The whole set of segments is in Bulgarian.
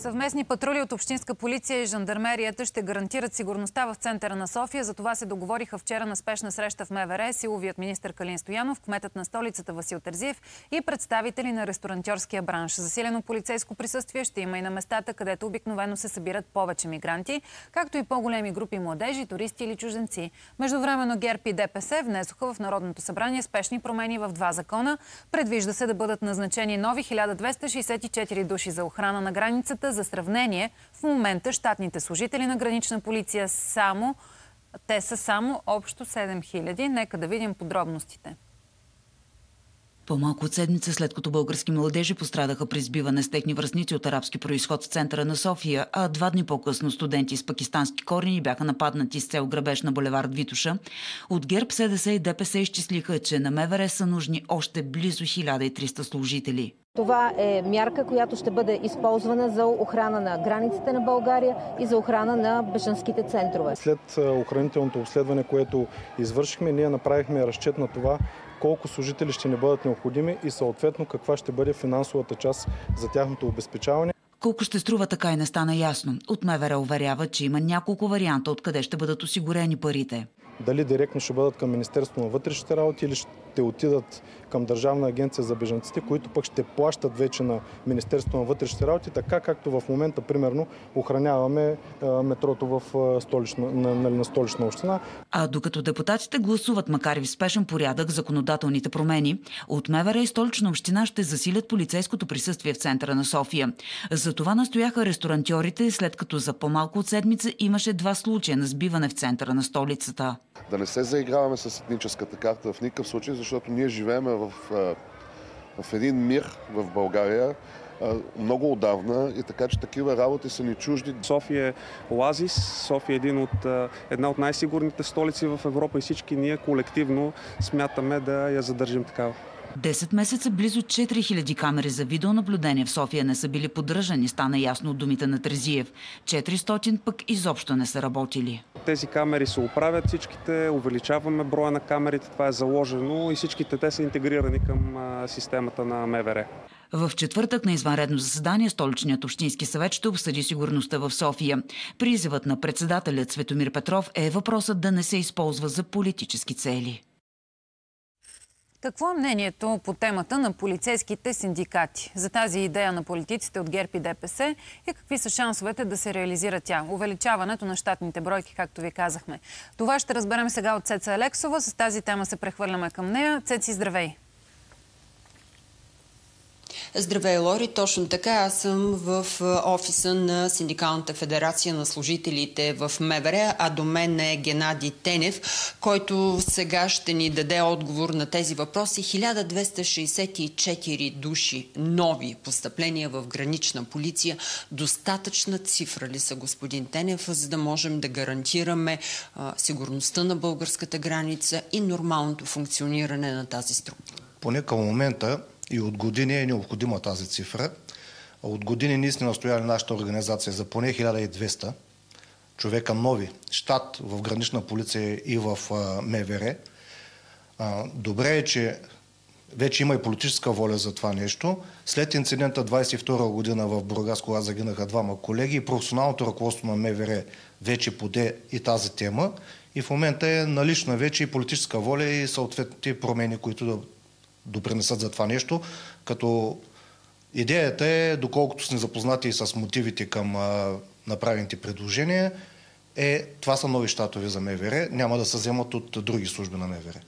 Съвместни патрули от Общинска полиция и жандармерията ще гарантират сигурността в центъра на София. За това се договориха вчера на спешна среща в МВР силовият министр Калин Стоянов, кметът на столицата Васил Терзиев и представители на ресторантьорския бранш. Засилено полицейско присъствие ще има и на местата, където обикновено се събират повече мигранти, както и по-големи групи младежи, туристи или чужденци. Междувременно ГЕРБ и ДПС внесоха в Народното събрание спешни промени в два закона. Предвижда се да бъдат назначени нови 1264 души за охрана на границата за сравнение, в момента щатните служители на гранична полиция само, те са само общо 7000. Нека да видим подробностите. По-малко от седмица след като български младежи пострадаха при избиване с техни връзници от арабски происход в центъра на София, а два дни по-късно студенти с пакистански корени бяха нападнати с цел грабеж на булевард Витуша, от ГЕРБ, СДС и ДПС изчислиха, че на МВР са нужни още близо 1300 служители. Това е мярка, която ще бъде използвана за охрана на границите на България и за охрана на бежанските центрове. След охранителното обследване, което извършихме, ние направихме разчет на това колко служители ще ни бъдат необходими и съответно каква ще бъде финансовата част за тяхното обезпечаване. Колко ще струва така и не стана ясно. От МВР уверява, че има няколко варианта откъде ще бъдат осигурени парите. Дали директно ще бъдат към Министерството на вътрешните работи или ще отидат към Държавна агенция за бежанците, които пък ще плащат вече на Министерството на вътрешните работи, така както в момента, примерно, охраняваме метрото в столична, на, на, на столична община. А докато депутатите гласуват, макар и в спешен порядък, законодателните промени, от МВР и столична община ще засилят полицейското присъствие в центъра на София. За това настояха ресторантьорите, след като за по-малко от седмица имаше два случая на сбиване в центъра на столицата. Да не се заиграваме с етническата карта в никакъв случай, защото ние живеем в, в един мир в България много отдавна и така, че такива работи са ни чужди. София е оазис, София е един от, една от най-сигурните столици в Европа и всички ние колективно смятаме да я задържим такава. 10 месеца близо 4000 камери за видеонаблюдение в София не са били поддържани, стана ясно от думите на Трезиев. 400 пък изобщо не са работили. Тези камери се оправят всичките, увеличаваме броя на камерите, това е заложено и всичките те са интегрирани към системата на МВР. В четвъртък на извънредно заседание столичният общински съвет ще обсъди сигурността в София. Призивът на председателят Светомир Петров е въпросът да не се използва за политически цели. Какво е мнението по темата на полицейските синдикати за тази идея на политиците от ГЕРБ и ДПС и какви са шансовете да се реализира тя? Увеличаването на щатните бройки, както ви казахме. Това ще разберем сега от Цеца Алексова. С тази тема се прехвърляме към нея. Цеци, здравей! Здравей, Лори. Точно така. Аз съм в офиса на Синдикалната федерация на служителите в МВР, а до мен е Геннади Тенев, който сега ще ни даде отговор на тези въпроси. 1264 души нови постъпления в гранична полиция. Достатъчна цифра ли са, господин Тенев, за да можем да гарантираме а, сигурността на българската граница и нормалното функциониране на тази структура? Поне към момента и от години е необходима тази цифра. От години ние сме настояли нашата организация за поне 1200 човека нови, щат в гранична полиция и в МВР. Добре е, че вече има и политическа воля за това нещо. След инцидента 22 година в Бургас, когато загинаха двама колеги и професионалното ръководство на МВР вече поде и тази тема. И в момента е налична вече и политическа воля и съответните промени, които да допринесат за това нещо, като идеята е, доколкото сме запознати и с мотивите към а, направените предложения, е, това са нови щатове за МВР, няма да се вземат от други служби на МВР.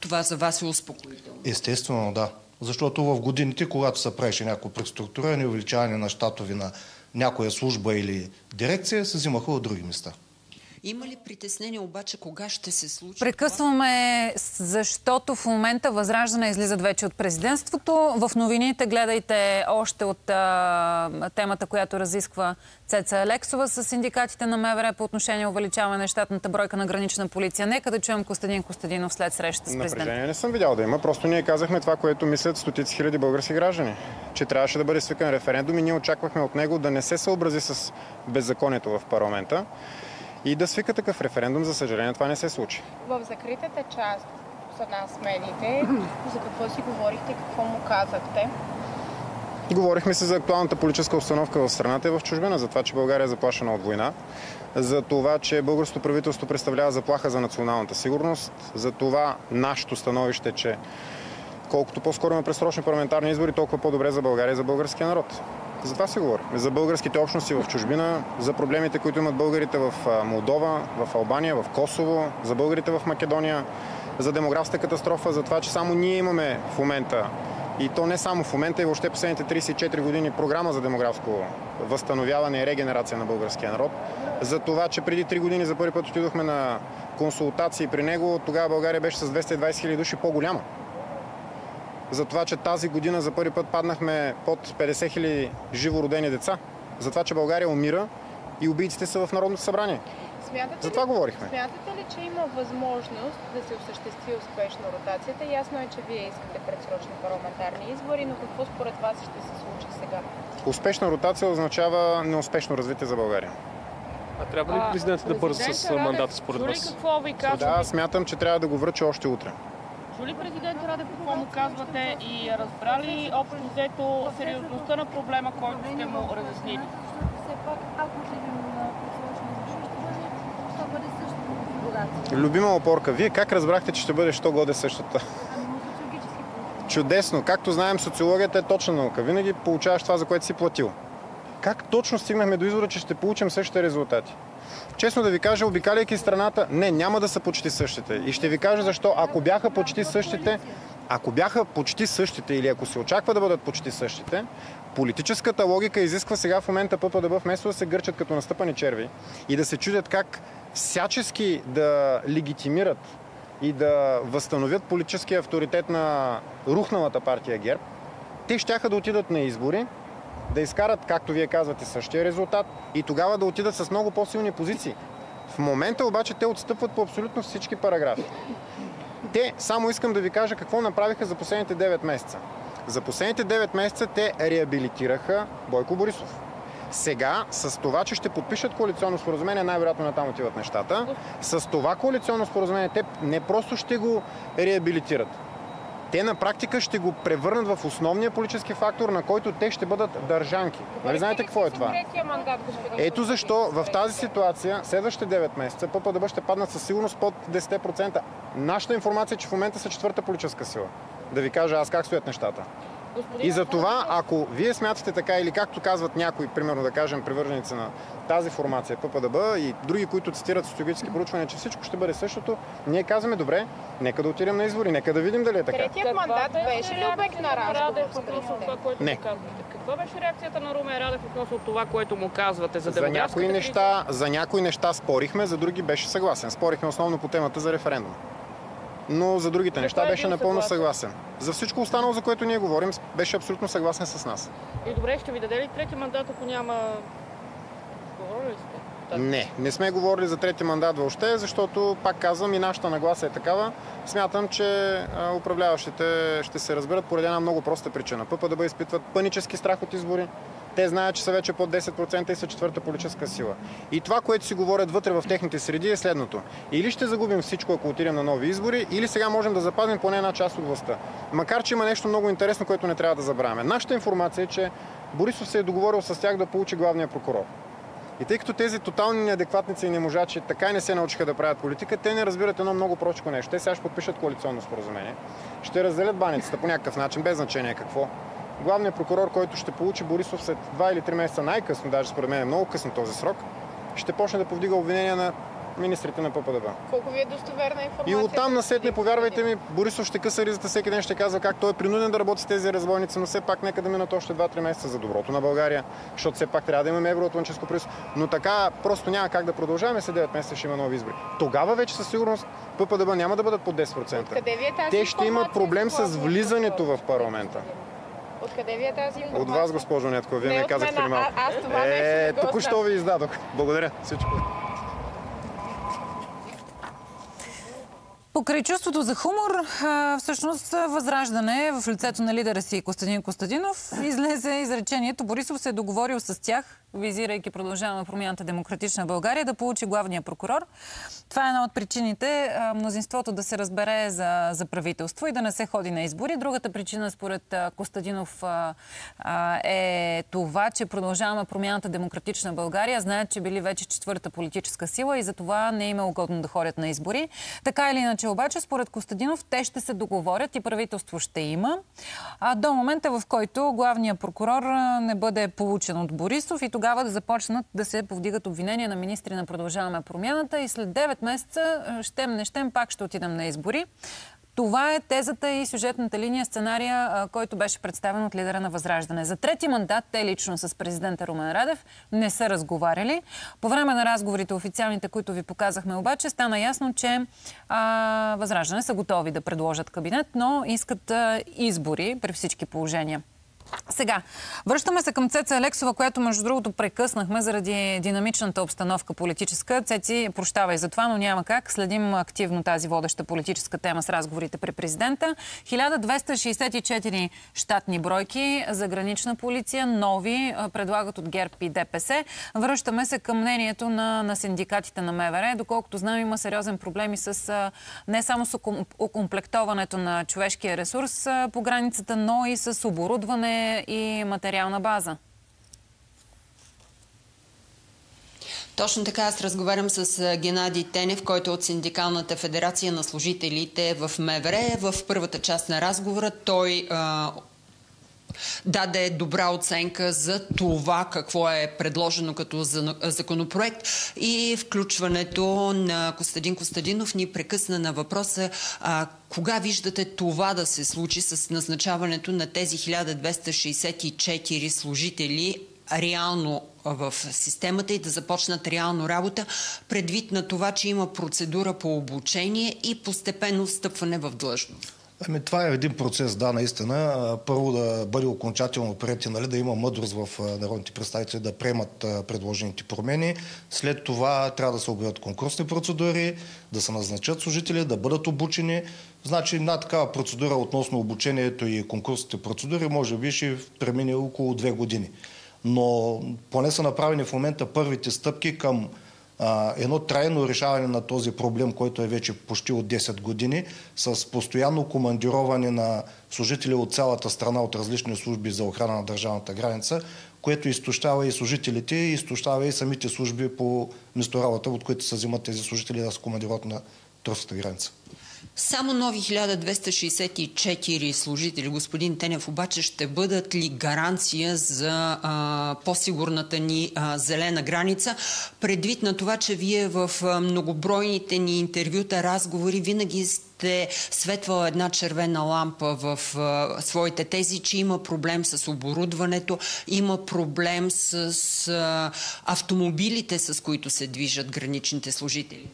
Това за вас е успокоително? Естествено, да. Защото в годините, когато се правеше някакво преструктуриране, увеличаване на щатови на някоя служба или дирекция, се взимаха от други места. Има ли притеснение обаче кога ще се случи? Прекъсваме, защото в момента Възраждане излизат вече от президентството. В новините гледайте още от а, темата, която разисква Цеца Алексова с синдикатите на МВР по отношение увеличаване на щатната бройка на гранична полиция. Нека да чуем Костадин Костадинов след среща с президента. Напрежение не съм видял да има. Просто ние казахме това, което мислят стотици хиляди български граждани. Че трябваше да бъде свикан референдум и ние очаквахме от него да не се съобрази с беззаконието в парламента и да свика такъв референдум. За съжаление, това не се случи. В закритата част за нас медиите, за какво си говорихте, какво му казахте? Говорихме се за актуалната политическа обстановка в страната и в чужбина, за това, че България е заплашена от война, за това, че българското правителство представлява заплаха за националната сигурност, за това нашето становище, че колкото по-скоро има пресрочни парламентарни избори, толкова по-добре за България и за българския народ. За това се говори. За българските общности в чужбина, за проблемите, които имат българите в Молдова, в Албания, в Косово, за българите в Македония, за демографската катастрофа, за това, че само ние имаме в момента и то не само в момента, и въобще последните 34 години програма за демографско възстановяване и регенерация на българския народ. За това, че преди 3 години за първи път отидохме на консултации при него, тогава България беше с 220 хиляди души по-голяма. За това, че тази година за първи път паднахме под 50 хиляди живородени деца. За това, че България умира и убийците са в Народното събрание. Смятате За това ли, говорихме. Смятате ли, че има възможност да се осъществи успешно ротацията? Ясно е, че вие искате предсрочни парламентарни избори, но какво според вас ще се случи сега? Успешна ротация означава неуспешно развитие за България. А трябва ли президентът да бърза с мандата според вас? какво ви казва? Да, смятам, че трябва да го връча още утре. Чули президент Радев какво му казвате и разбрали общо взето сериозността на проблема, който сте му разяснили? Любима опорка, вие как разбрахте, че ще бъде що годе същата? Чудесно. Както знаем, социологията е точна наука. Винаги получаваш това, за което си платил. Как точно стигнахме до извода, че ще получим същите резултати? Честно да ви кажа, обикаляйки страната, не, няма да са почти същите. И ще ви кажа защо. Ако бяха почти същите, ако бяха почти същите или ако се очаква да бъдат почти същите, политическата логика изисква сега в момента ППДБ вместо да се гърчат като настъпани черви и да се чудят как всячески да легитимират и да възстановят политическия авторитет на рухналата партия ГЕРБ, те щяха да отидат на избори, да изкарат, както вие казвате, същия резултат и тогава да отидат с много по-силни позиции. В момента обаче те отстъпват по абсолютно всички параграфи. Те, само искам да ви кажа какво направиха за последните 9 месеца. За последните 9 месеца те реабилитираха Бойко Борисов. Сега, с това, че ще подпишат коалиционно споразумение, най-вероятно на там отиват нещата, с това коалиционно споразумение те не просто ще го реабилитират, те на практика ще го превърнат в основния политически фактор, на който те ще бъдат държанки. Нали знаете какво е това? Ето защо в тази ситуация, следващите 9 месеца, ППДБ ще паднат със сигурност под 10%. Нашата информация е, че в момента са четвърта политическа сила. Да ви кажа аз как стоят нещата. И за това, ако вие смятате така или както казват някои, примерно да кажем, привърженици на тази формация ППДБ и други, които цитират социологически проучвания, че всичко ще бъде същото, ние казваме, добре, нека да отидем на избори, нека да видим дали е така. Третият мандат беше ли обект на разговор Не. Каква беше реакцията на Румен Радев относно това, което му казвате за За някои, неща, за някои неща спорихме, за други беше съгласен. Спорихме основно по темата за референдум. Но за другите неща е беше напълно съгласен? За всичко останало, за което ние говорим, беше абсолютно съгласен с нас. И добре, ще ви даде ли трети мандат, ако няма... Говорили ли сте? Да. Не, не сме говорили за трети мандат въобще, защото, пак казвам, и нашата нагласа е такава. Смятам, че а, управляващите ще се разберат поради една много проста причина. ППДБ изпитват панически страх от избори. Те знаят, че са вече под 10% и са четвърта политическа сила. И това, което си говорят вътре в техните среди е следното. Или ще загубим всичко, ако отидем на нови избори, или сега можем да запазим поне една част от властта. Макар, че има нещо много интересно, което не трябва да забравяме. Нашата информация е, че Борисов се е договорил с тях да получи главния прокурор. И тъй като тези тотални неадекватници и неможачи така и не се научиха да правят политика, те не разбират едно много простичко нещо. Те сега ще подпишат коалиционно споразумение. Ще разделят баницата по някакъв начин, без значение какво. Главният прокурор, който ще получи Борисов след 2 или 3 месеца най-късно, даже според мен е много късно този срок, ще почне да повдига обвинения на министрите на ППДБ. Колко ви е достоверна информация? И оттам насетне, повярвайте ми, Борисов ще къса ризата всеки ден, ще казва как той е принуден да работи с тези разбойници, но все пак нека да минат още 2-3 месеца за доброто на България, защото все пак трябва да имаме евроатлантическо правителство. Но така просто няма как да продължаваме след 9 месеца ще има нови избори. Тогава вече със сигурност ППДБ няма да бъдат под 10%. Къде ви е тази Те ще имат проблем с влизането в парламента. Откъде ви е тази информация? От вас, госпожо Неткова, вие Не ми казахте преди малко. аз това е, го току-що ви издадох. Благодаря. Всичко. Покрай чувството за хумор, всъщност възраждане в лицето на лидера си Костадин Костадинов излезе изречението Борисов се е договорил с тях визирайки продължаваме промяната Демократична България, да получи главния прокурор. Това е една от причините мнозинството да се разбере за, за правителство и да не се ходи на избори. Другата причина, според Костадинов, е това, че продължаваме промяната Демократична България. Знаят, че били вече четвърта политическа сила и за това не им е угодно да ходят на избори. Така или иначе, обаче, според Костадинов, те ще се договорят и правителство ще има. А до момента, в който главният прокурор не бъде получен от Борисов и тогава да започнат да се повдигат обвинения на министри на Продължаваме промяната и след 9 месеца, щем не щем, пак ще отидем на избори. Това е тезата и сюжетната линия, сценария, който беше представен от лидера на Възраждане. За трети мандат те лично с президента Румен Радев не са разговаряли. По време на разговорите официалните, които ви показахме обаче, стана ясно, че а, Възраждане са готови да предложат кабинет, но искат а, избори при всички положения. Сега, връщаме се към Цеца Алексова, която между другото прекъснахме заради динамичната обстановка политическа. Цеци, прощавай за това, но няма как. Следим активно тази водеща политическа тема с разговорите при президента. 1264 щатни бройки за гранична полиция, нови, предлагат от ГЕРБ и ДПС. Връщаме се към мнението на, на синдикатите на МВР. Доколкото знам, има сериозен проблеми с не само с окомплектоването на човешкия ресурс по границата, но и с оборудване и материална база. Точно така аз разговарям с Геннадий Тенев, който е от Синдикалната федерация на служителите в МВР. В първата част на разговора той а, даде добра оценка за това какво е предложено като законопроект и включването на Костадин Костадинов ни прекъсна на въпроса а, кога виждате това да се случи с назначаването на тези 1264 служители реално в системата и да започнат реално работа, предвид на това, че има процедура по обучение и постепенно встъпване в длъжност? Ами, това е един процес, да, наистина. Първо да бъде окончателно прияти, нали, да има мъдрост в народните представители да приемат предложените промени. След това трябва да се обявят конкурсни процедури, да се назначат служители, да бъдат обучени. Значи една такава процедура относно обучението и конкурсните процедури може би ще премине около две години. Но поне са направени в момента първите стъпки към едно трайно решаване на този проблем, който е вече почти от 10 години, с постоянно командироване на служители от цялата страна от различни служби за охрана на държавната граница, което изтощава и служителите, и изтощава и самите служби по месторабота, от които се взимат тези служители да се командироват на турската граница. Само нови 1264 служители, господин Тенев, обаче ще бъдат ли гаранция за по-сигурната ни а, зелена граница, предвид на това, че вие в а, многобройните ни интервюта, разговори винаги сте светвала една червена лампа в а, своите тези, че има проблем с оборудването, има проблем с автомобилите, с които се движат граничните служители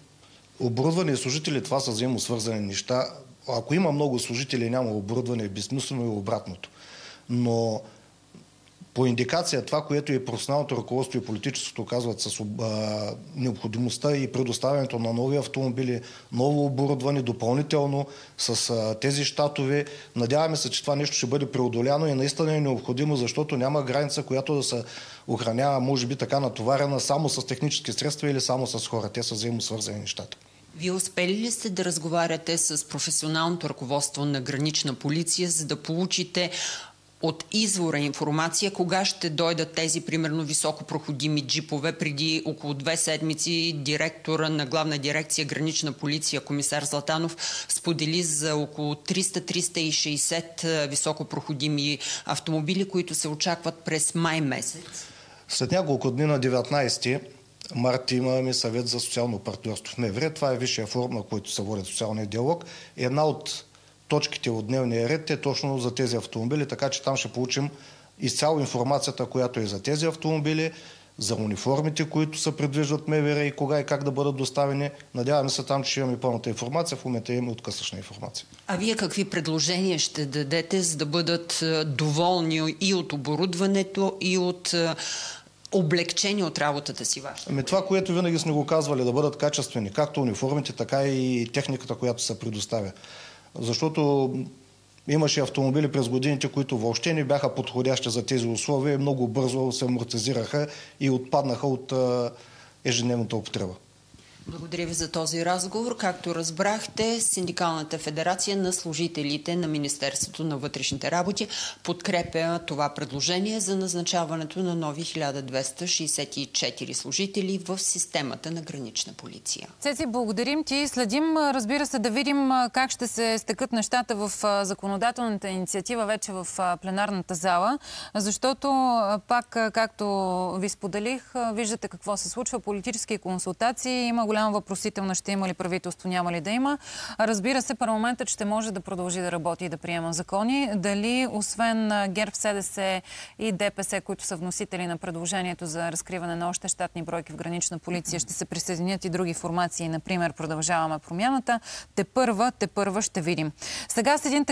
оборудване и служители, това са взаимосвързани неща. Ако има много служители и няма оборудване, е безсмислено и обратното. Но по индикация това, което и професионалното ръководство и политическото казват с а, необходимостта и предоставянето на нови автомобили, ново оборудване, допълнително с а, тези щатове. Надяваме се, че това нещо ще бъде преодоляно и наистина е необходимо, защото няма граница, която да се охранява, може би така натоварена само с технически средства или само с хора. Те са взаимосвързани нещата. Вие успели ли сте да разговаряте с професионалното ръководство на гранична полиция, за да получите от извора информация, кога ще дойдат тези, примерно, високопроходими джипове. Преди около две седмици директора на главна дирекция гранична полиция, комисар Златанов, сподели за около 300-360 високопроходими автомобили, които се очакват през май месец. След няколко дни на 19 март имаме съвет за социално партньорство в МВР. Това е висшия форум, на който се води социалния диалог. Една от точките от дневния ред е точно за тези автомобили, така че там ще получим изцяло информацията, която е за тези автомобили, за униформите, които се предвиждат МВР и кога и как да бъдат доставени. Надяваме се там, че имаме пълната информация. В момента имаме откъсъчна информация. А вие какви предложения ще дадете, за да бъдат доволни и от оборудването, и от облегчени от работата си ваши? Ами това, което винаги сме го казвали, да бъдат качествени, както униформите, така и техниката, която се предоставя. Защото имаше автомобили през годините, които въобще не бяха подходящи за тези условия много бързо се амортизираха и отпаднаха от ежедневната употреба. Благодаря ви за този разговор. Както разбрахте, Синдикалната федерация на служителите на Министерството на вътрешните работи подкрепя това предложение за назначаването на нови 1264 служители в системата на гранична полиция. Цеци, благодарим ти. Следим, разбира се, да видим как ще се стъкат нещата в законодателната инициатива вече в пленарната зала, защото пак, както ви споделих, виждате какво се случва. Политически консултации, има голям въпросителна ще има ли правителство, няма ли да има. Разбира се, парламентът ще може да продължи да работи и да приема закони. Дали, освен ГЕРБ, СДС и ДПС, които са вносители на предложението за разкриване на още щатни бройки в гранична полиция, ще се присъединят и други формации, например, продължаваме промяната, те първа, те първа ще видим. Сега с един